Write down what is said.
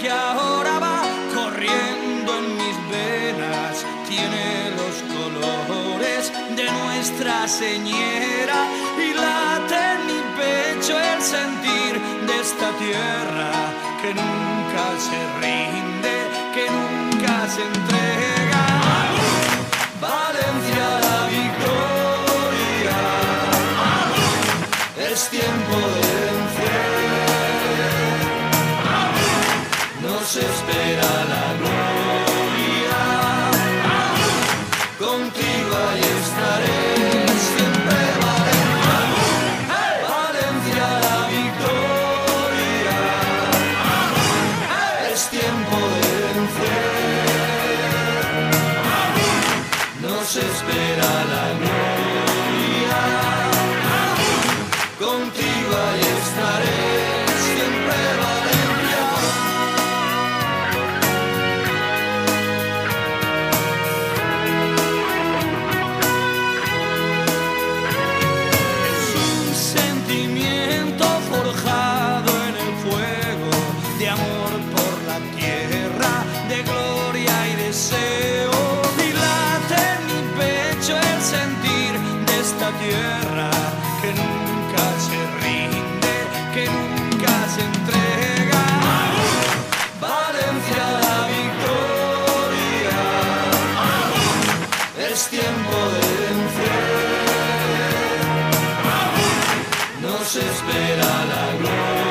que ahora va corriendo en mis venas tiene los colores de nuestra señora y late en mi pecho el sentir de esta tierra que nunca se rinde, que nunca se entrega. Valencia la victoria, es tiempo de nos espera la gloria, contigo ahí estaré. Siempre Valencia, Valencia la victoria, es tiempo de vencer, nos espera la gloria, es tiempo de vencer. Nos espera la gloria.